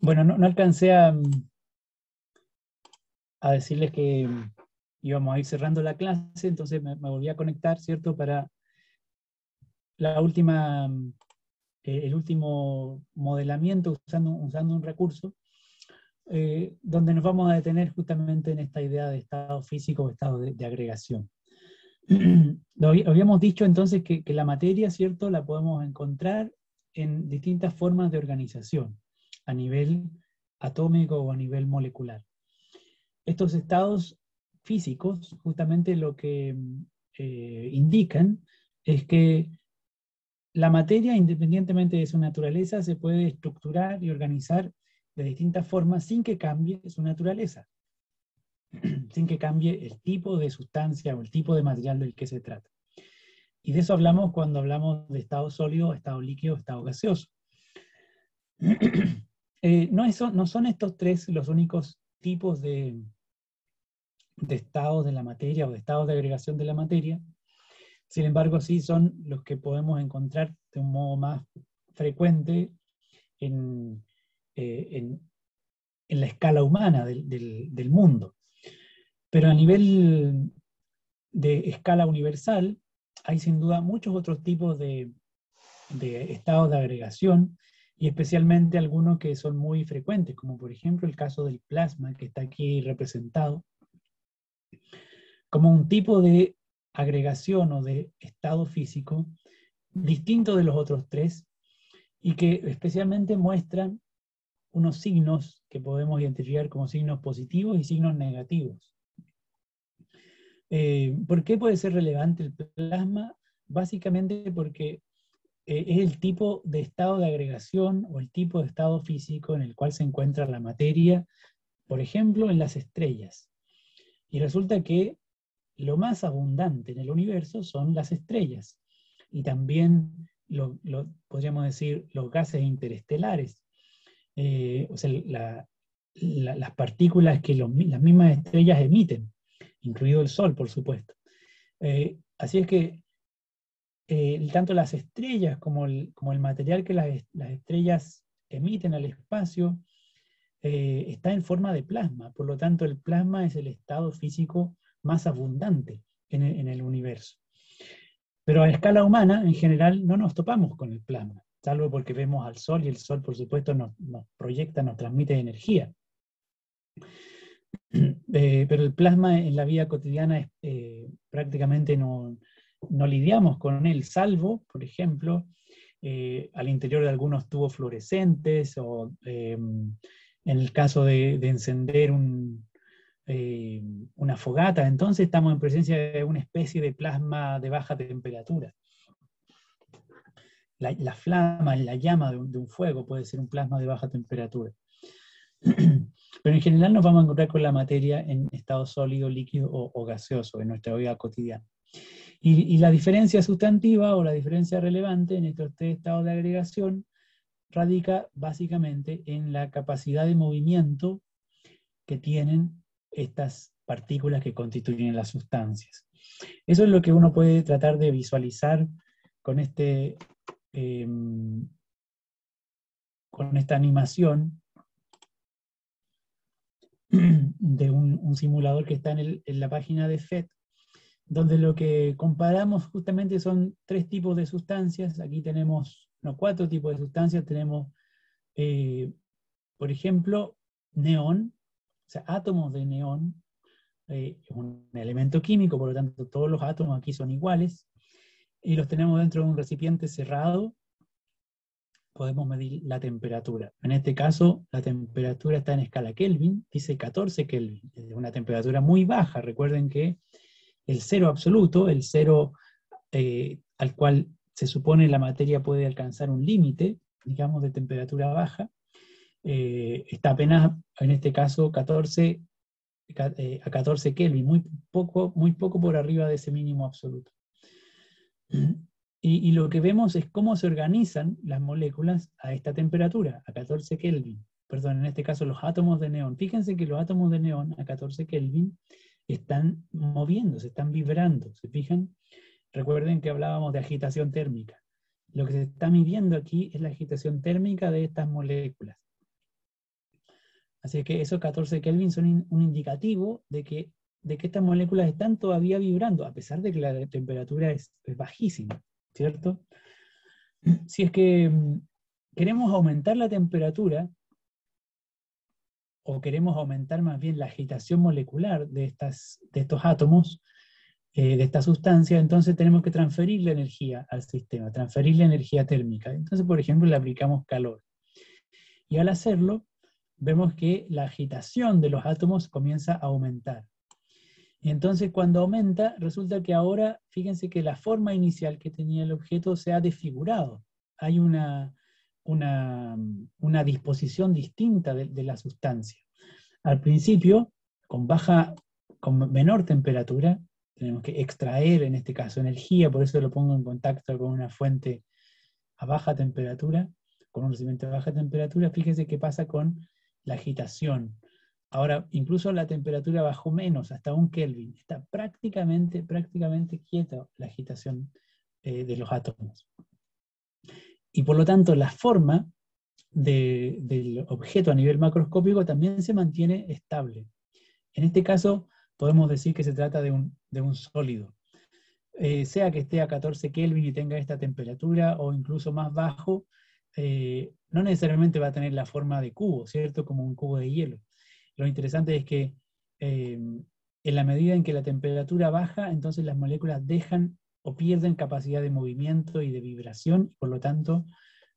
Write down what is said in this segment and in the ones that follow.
Bueno, no, alcancé a, decirles que íbamos a ir cerrando la clase, entonces me, volví a conectar, ¿cierto? Para la última, eh, el último modelamiento usando, usando un recurso, eh, donde nos vamos a detener justamente en esta idea de estado físico o estado de, agregación. Habíamos dicho entonces que, que, la materia, ¿cierto?, la podemos encontrar en distintas formas de organización, a nivel atómico o a nivel molecular. Estos estados físicos justamente lo que eh, indican es que la materia, independientemente de su naturaleza, se puede estructurar y organizar de distintas formas sin que cambie su naturaleza, sin que cambie el tipo de sustancia o el tipo de material del que se trata. Y de eso hablamos cuando hablamos de estado sólido, estado líquido, estado gaseoso. Eh, no, son estos tres los únicos tipos de, estados de la materia o de estados de agregación de la materia. Sin embargo, sí son los que podemos encontrar de un modo más frecuente en, eh, la escala humana del, mundo. Pero a nivel de escala universal, hay sin duda muchos otros tipos de, de estados de agregación y especialmente algunos que son muy frecuentes, como por ejemplo el caso del plasma que está aquí representado, como un tipo de agregación o de estado físico distinto de los otros tres y que especialmente muestran unos signos que podemos identificar como signos positivos y signos negativos. Eh, ¿Por qué puede ser relevante el plasma? Básicamente porque eh, es el tipo de estado de agregación o el tipo de estado físico en el cual se encuentra la materia, por ejemplo, en las estrellas. Y resulta que lo más abundante en el universo son las estrellas y también, lo, podríamos decir, los gases interestelares, eh, o sea, las partículas que las mismas estrellas emiten, incluido el Sol, por supuesto. Eh, así es que eh, tanto las estrellas como el, material que las, las, estrellas emiten al espacio está en forma de plasma, por lo tanto el plasma es el estado físico más abundante en el, universo. Pero a escala humana, en general, no nos topamos con el plasma, salvo porque vemos al Sol y el Sol, por supuesto, nos, proyecta, nos transmite energía. Eh, pero el plasma en la vida cotidiana eh, prácticamente no, lidiamos con él, salvo, por ejemplo, eh, al interior de algunos tubos fluorescentes o en el caso de encender eh, una fogata, entonces estamos en presencia de una especie de plasma de baja temperatura. La, flama, la llama de un, fuego puede ser un plasma de baja temperatura. Pero en general nos vamos a encontrar con la materia en estado sólido, líquido o, gaseoso en nuestra vida cotidiana. Y, la diferencia sustantiva o la diferencia relevante en estos tres estados de agregación radica básicamente en la capacidad de movimiento que tienen estas partículas que constituyen las sustancias. Eso es lo que uno puede tratar de visualizar con, este, em, con esta animación de un, simulador que está en, la página de FED, donde lo que comparamos justamente son tres tipos de sustancias. Aquí tenemos, no, cuatro tipos de sustancias. Tenemos, eh, por ejemplo, neón, o sea, átomos de neón eh, es un elemento químico, por lo tanto todos los átomos aquí son iguales, y los tenemos dentro de un recipiente cerrado, podemos medir la temperatura. En este caso, la temperatura está en escala Kelvin, dice 14 Kelvin, es una temperatura muy baja. Recuerden que el cero absoluto, el cero eh, al cual se supone la materia puede alcanzar un límite, digamos, de temperatura baja, eh, está apenas, en este caso, 14, eh, a 14 Kelvin, muy poco, muy poco por arriba de ese mínimo absoluto. Y, lo que vemos es cómo se organizan las moléculas a esta temperatura, a 14 Kelvin. Perdón, en este caso los átomos de neón. Fíjense que los átomos de neón a 14 Kelvin están moviéndose, están vibrando. ¿Se fijan? Recuerden que hablábamos de agitación térmica. Lo que se está midiendo aquí es la agitación térmica de estas moléculas. Así que esos 14 Kelvin son un indicativo de que, de que estas moléculas están todavía vibrando, a pesar de que la temperatura es, es bajísima, ¿cierto? Si es que mm, queremos aumentar la temperatura, o queremos aumentar más bien la agitación molecular de, estas, de estos átomos, eh, de esta sustancia, entonces tenemos que transferir la energía al sistema, transferir la energía térmica. Entonces, por ejemplo, le aplicamos calor. Y al hacerlo, vemos que la agitación de los átomos comienza a aumentar. Y entonces cuando aumenta, resulta que ahora, fíjense que la forma inicial que tenía el objeto se ha desfigurado. Hay una, una, disposición distinta de, la sustancia. Al principio, con, baja, con menor temperatura, tenemos que extraer, en este caso, energía, por eso lo pongo en contacto con una fuente a baja temperatura, con un recipiente a baja temperatura, fíjense qué pasa con la agitación. Ahora, incluso la temperatura bajó menos, hasta un Kelvin. Está prácticamente, prácticamente quieta la agitación eh, de los átomos. Y por lo tanto, la forma del objeto a nivel macroscópico también se mantiene estable. En este caso, podemos decir que se trata de un, sólido. Eh, sea que esté a 14 Kelvin y tenga esta temperatura o incluso más bajo, eh, no necesariamente va a tener la forma de cubo, ¿cierto? Como un cubo de hielo. Lo interesante es que eh, en la medida en que la temperatura baja, entonces las moléculas dejan o pierden capacidad de movimiento y de vibración, por lo tanto,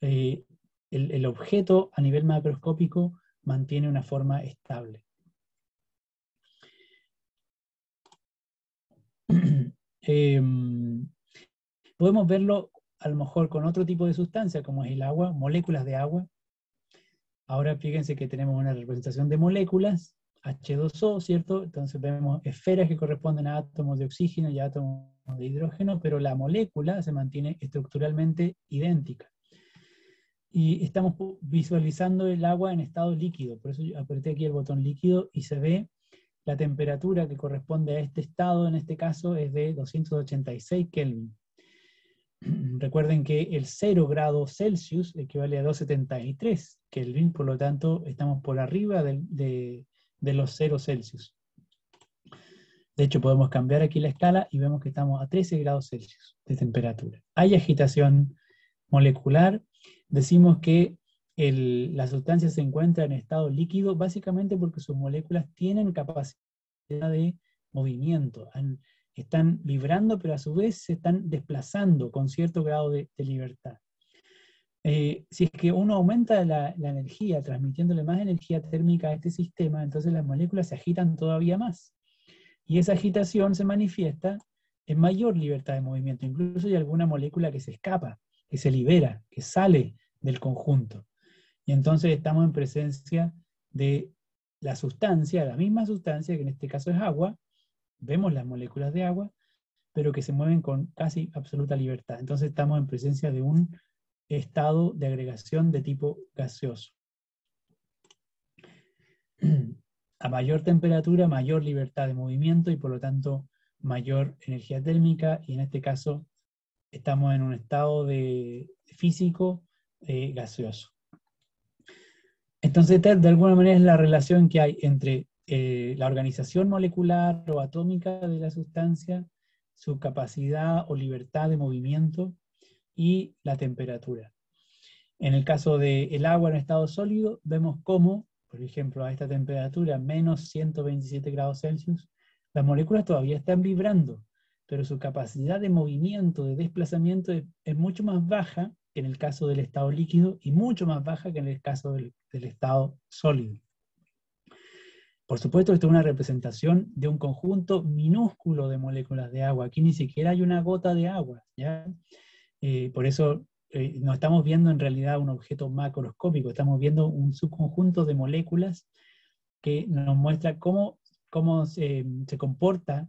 eh, el, objeto a nivel macroscópico mantiene una forma estable. Em, podemos verlo a lo mejor con otro tipo de sustancia, como es el agua, moléculas de agua. Ahora fíjense que tenemos una representación de moléculas, H2O, ¿cierto? Entonces vemos esferas que corresponden a átomos de oxígeno y átomos de hidrógeno, pero la molécula se mantiene estructuralmente idéntica. Y estamos visualizando el agua en estado líquido, por eso apreté aquí el botón líquido y se ve la temperatura que corresponde a este estado, en este caso es de 286 Kelvin. Recuerden que el 0 grado Celsius equivale a 273 Kelvin, por lo tanto estamos por arriba de, de los 0 Celsius. De hecho, podemos cambiar aquí la escala y vemos que estamos a 13 grados Celsius de temperatura. Hay agitación molecular. Decimos que la sustancia se encuentra en estado líquido básicamente porque sus moléculas tienen capacidad de movimiento. están vibrando, pero a su vez se están desplazando con cierto grado de libertad. Eh, si es que uno aumenta la, energía, transmitiéndole más energía térmica a este sistema, entonces las moléculas se agitan todavía más. Y esa agitación se manifiesta en mayor libertad de movimiento. Incluso hay alguna molécula que se escapa, que se libera, que sale del conjunto. Y entonces estamos en presencia de la sustancia, la misma sustancia, que en este caso es agua, vemos las moléculas de agua, pero que se mueven con casi absoluta libertad. Entonces estamos en presencia de un estado de agregación de tipo gaseoso. A mayor temperatura, mayor libertad de movimiento y por lo tanto mayor energía térmica y en este caso estamos en un estado de físico eh, gaseoso. Entonces, de alguna manera es la relación que hay entre eh, la organización molecular o atómica de la sustancia, su capacidad o libertad de movimiento y la temperatura. En el caso del agua en estado sólido, vemos cómo, por ejemplo, a esta temperatura, menos 127 grados Celsius, las moléculas todavía están vibrando, pero su capacidad de movimiento, de desplazamiento es, mucho más baja que en el caso del estado líquido y mucho más baja que en el caso del, estado sólido. Por supuesto, esto es una representación de un conjunto minúsculo de moléculas de agua. Aquí ni siquiera hay una gota de agua. ¿ya? Eh, por eso eh, no estamos viendo en realidad un objeto macroscópico, estamos viendo un subconjunto de moléculas que nos muestra cómo, cómo se, comporta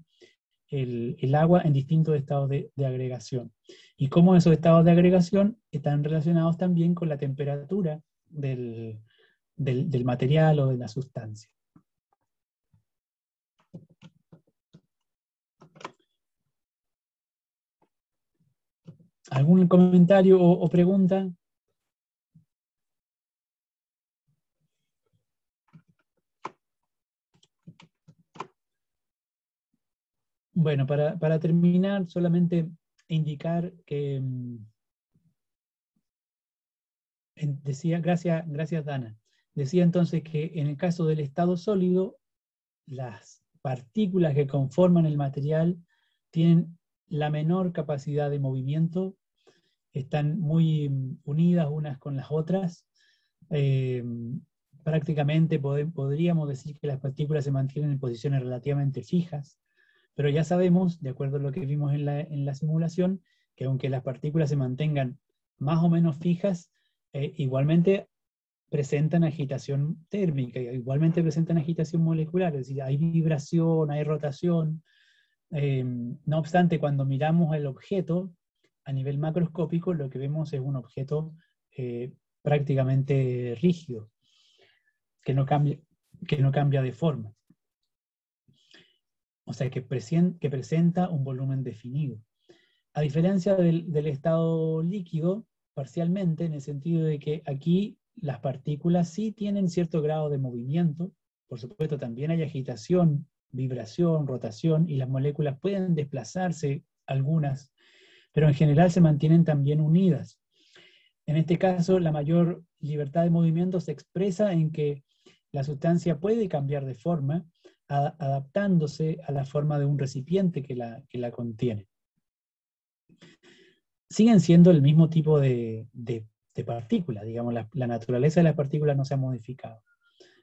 el, agua en distintos estados de, agregación. Y cómo esos estados de agregación están relacionados también con la temperatura del material o de la sustancia. ¿Algún comentario o, pregunta? Bueno, para, para, terminar, solamente indicar que mm, decía, gracias, gracias Dana, decía entonces que en el caso del estado sólido, las partículas que conforman el material tienen la menor capacidad de movimiento, están muy mm, unidas unas con las otras. Eh, prácticamente podríamos decir que las partículas se mantienen en posiciones relativamente fijas, pero ya sabemos, de acuerdo a lo que vimos en la, en la simulación, que aunque las partículas se mantengan más o menos fijas, eh, igualmente presentan agitación térmica, igualmente presentan agitación molecular, es decir, hay vibración, hay rotación. Eh, no obstante, cuando miramos el objeto a nivel macroscópico, lo que vemos es un objeto eh, prácticamente rígido, que no, cambia, que no cambia de forma. O sea, que, presenta un volumen definido. A diferencia del estado líquido, parcialmente, en el sentido de que aquí las partículas sí tienen cierto grado de movimiento, por supuesto también hay agitación, vibración, rotación, y las moléculas pueden desplazarse algunas, pero en general se mantienen también unidas. En este caso, la mayor libertad de movimiento se expresa en que la sustancia puede cambiar de forma, adaptándose a la forma de un recipiente que la, que la contiene. Siguen siendo el mismo tipo de, de partículas, digamos, la, naturaleza de las partículas no se ha modificado.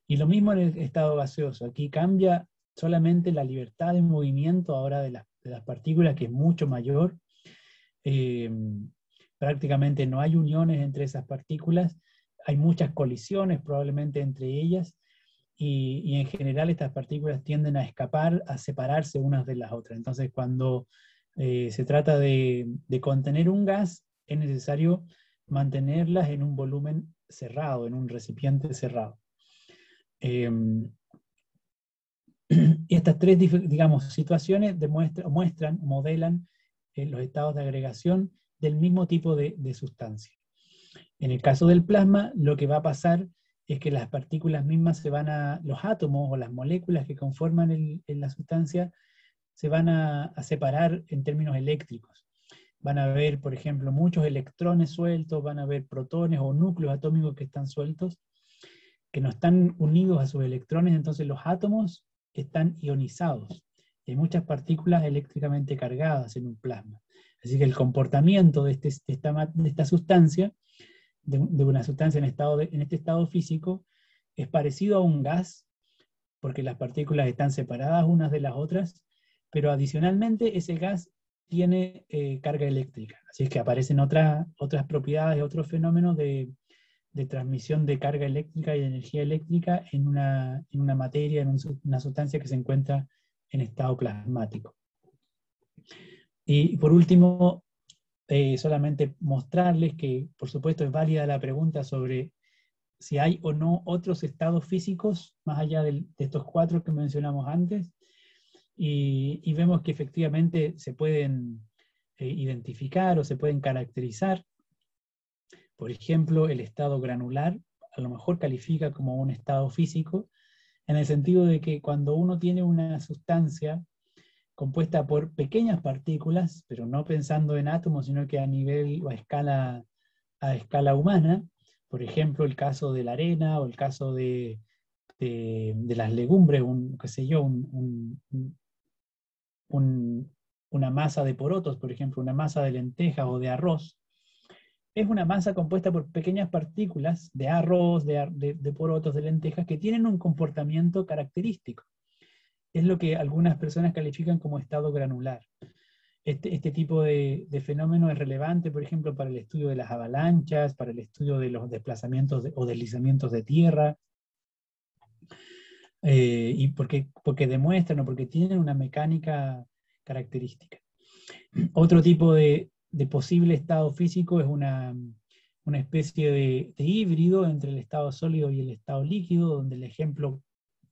Y lo mismo en el estado gaseoso, aquí cambia solamente la libertad de movimiento ahora de, las partículas, que es mucho mayor. Eh, prácticamente no hay uniones entre esas partículas, hay muchas colisiones probablemente entre ellas, y, en general estas partículas tienden a escapar, a separarse unas de las otras. Entonces, cuando eh, se trata de, contener un gas, es necesario mantenerlas en un volumen cerrado, en un recipiente cerrado. Em, y estas tres, digamos, situaciones demuestran, muestran, modelan eh, los estados de agregación del mismo tipo de, sustancia. En el caso del plasma, lo que va a pasar es que las partículas mismas se van a, los átomos o las moléculas que conforman en la sustancia se van a, separar en términos eléctricos van a haber, por ejemplo, muchos electrones sueltos, van a haber protones o núcleos atómicos que están sueltos, que no están unidos a sus electrones, entonces los átomos están ionizados. hay muchas partículas eléctricamente cargadas en un plasma. Así que el comportamiento de, este, esta, sustancia, de, una sustancia en, este estado físico, es parecido a un gas, porque las partículas están separadas unas de las otras, pero adicionalmente ese gas tiene eh, carga eléctrica. Así que aparecen otras, otras propiedades, otros fenómenos de, transmisión de carga eléctrica y de energía eléctrica en una, materia, en una sustancia que se encuentra en estado plasmático. Y por último, eh, solamente mostrarles que, por supuesto, es válida la pregunta sobre si hay o no otros estados físicos, más allá de estos cuatro que mencionamos antes, y, vemos que efectivamente se pueden eh, identificar o se pueden caracterizar. Por ejemplo, el estado granular a lo mejor califica como un estado físico, en el sentido de que cuando uno tiene una sustancia compuesta por pequeñas partículas, pero no pensando en átomos, sino que a nivel o a escala, a escala humana, por ejemplo, el caso de la arena o el caso de, de, las legumbres, un, qué sé yo, un, una masa de porotos, por ejemplo, una masa de lentejas o de arroz, es una masa compuesta por pequeñas partículas de arroz, de, porotos, de lentejas, que tienen un comportamiento característico. Es lo que algunas personas califican como estado granular. Este, este tipo de, fenómeno es relevante, por ejemplo, para el estudio de las avalanchas, para el estudio de los desplazamientos o deslizamientos de tierra, eh, y porque, porque demuestran o porque tienen una mecánica característica. Otro tipo de, posible estado físico es una, especie de, híbrido entre el estado sólido y el estado líquido, donde el ejemplo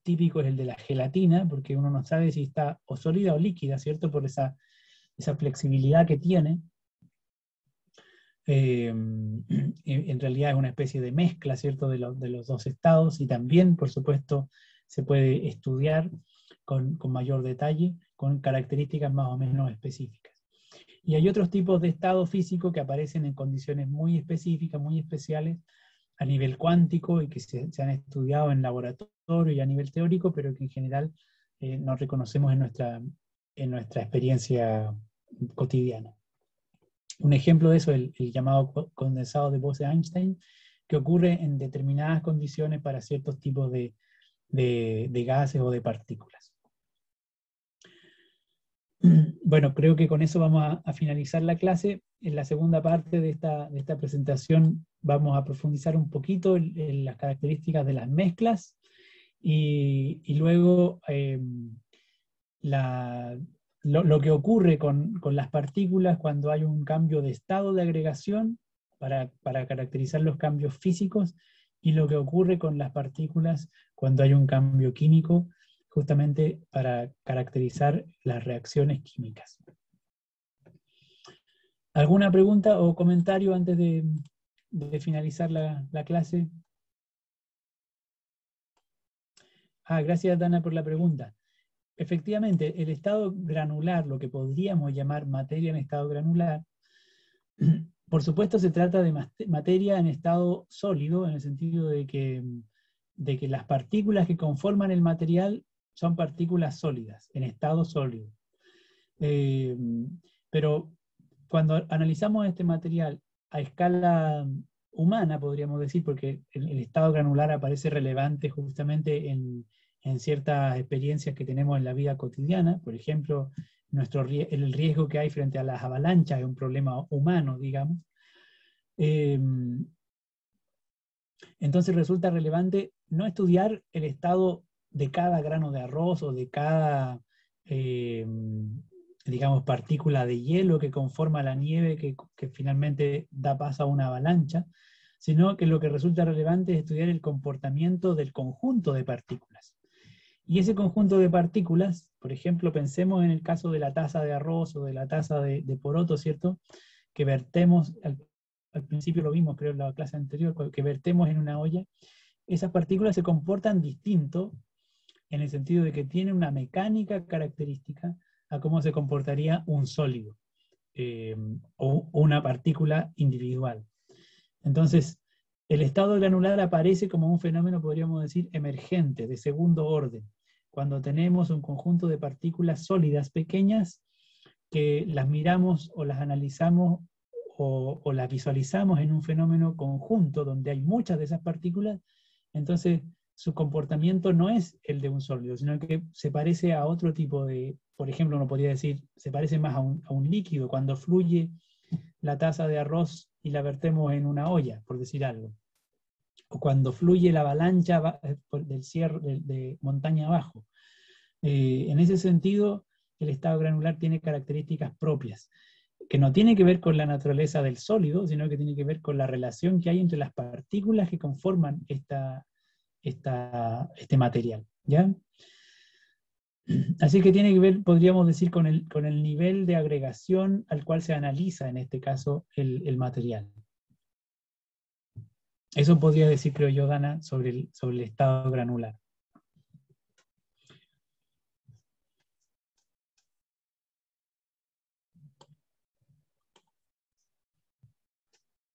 típico es el de la gelatina, porque uno no sabe si está o sólida o líquida, ¿cierto? Por esa, esa flexibilidad que tiene. Eh, en realidad es una especie de mezcla, ¿cierto?, de, de, los dos estados y también, por supuesto, se puede estudiar con, mayor detalle con características más o menos específicas. Y hay otros tipos de estado físico que aparecen en condiciones muy específicas, muy especiales, a nivel cuántico y que se, han estudiado en laboratorio y a nivel teórico, pero que en general eh, no reconocemos en nuestra, en nuestra experiencia cotidiana. Un ejemplo de eso es el, llamado condensado de Bose-Einstein, que ocurre en determinadas condiciones para ciertos tipos de, gases o de partículas. Bueno, creo que con eso vamos a, finalizar la clase. En la segunda parte de esta, presentación vamos a profundizar un poquito en, las características de las mezclas y, luego em, lo, que ocurre con, con, las partículas cuando hay un cambio de estado de agregación para, caracterizar los cambios físicos y lo que ocurre con las partículas cuando hay un cambio químico, justamente para caracterizar las reacciones químicas. ¿Alguna pregunta o comentario antes de, finalizar la, la, clase? Ah, gracias Dana por la pregunta. Efectivamente, el estado granular, lo que podríamos llamar materia en estado granular, por supuesto se trata de materia en estado sólido, en el sentido de que, de que las partículas que conforman el material son partículas sólidas, en estado sólido. Eh, pero cuando analizamos este material a escala humana, podríamos decir, porque el, estado granular aparece relevante justamente en, en, ciertas experiencias que tenemos en la vida cotidiana, por ejemplo, nuestro, el riesgo que hay frente a las avalanchas es un problema humano, digamos. Em, entonces resulta relevante no estudiar el estado de cada grano de arroz o de cada, em, digamos, partícula de hielo que conforma la nieve que, que finalmente da paso a una avalancha, sino que lo que resulta relevante es estudiar el comportamiento del conjunto de partículas. Y ese conjunto de partículas, por ejemplo, pensemos en el caso de la taza de arroz o de la taza de, poroto, ¿cierto? Que vertemos, al, principio lo vimos, creo, en la clase anterior, que vertemos en una olla, esas partículas se comportan distinto en el sentido de que tienen una mecánica característica a cómo se comportaría un sólido eh, o una partícula individual. Entonces, el estado granular aparece como un fenómeno, podríamos decir, emergente, de segundo orden, cuando tenemos un conjunto de partículas sólidas pequeñas que las miramos o las analizamos o, las visualizamos en un fenómeno conjunto donde hay muchas de esas partículas, entonces su comportamiento no es el de un sólido, sino que se parece a otro tipo de, por ejemplo, uno podría decir, se parece más a un, a un líquido, cuando fluye la taza de arroz y la vertemos en una olla, por decir algo o cuando fluye la avalancha eh, del cierre de, montaña abajo. Eh, en ese sentido, el estado granular tiene características propias, que no tiene que ver con la naturaleza del sólido, sino que tiene que ver con la relación que hay entre las partículas que conforman esta, este material. ¿ya? Así que tiene que ver, podríamos decir, con el, con el nivel de agregación al cual se analiza, en este caso, el material. Eso podría decir, creo yo, Dana, sobre el, sobre el estado granular.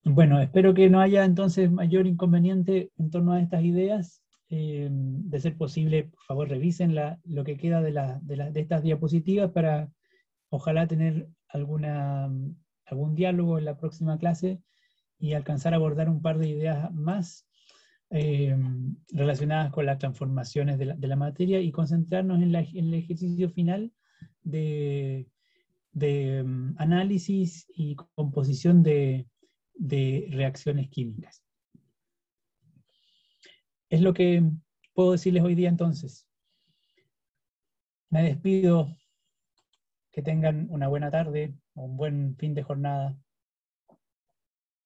Bueno, espero que no haya entonces mayor inconveniente en torno a estas ideas. Eh, de ser posible, por favor, revisen lo que queda de, estas diapositivas para ojalá tener algún diálogo en la próxima clase y alcanzar a abordar un par de ideas más eh, relacionadas con las transformaciones de la, materia y concentrarnos en, el ejercicio final de, mm, análisis y composición de, de reacciones químicas. Es lo que puedo decirles hoy día entonces. Me despido. Que tengan una buena tarde, un buen fin de jornada.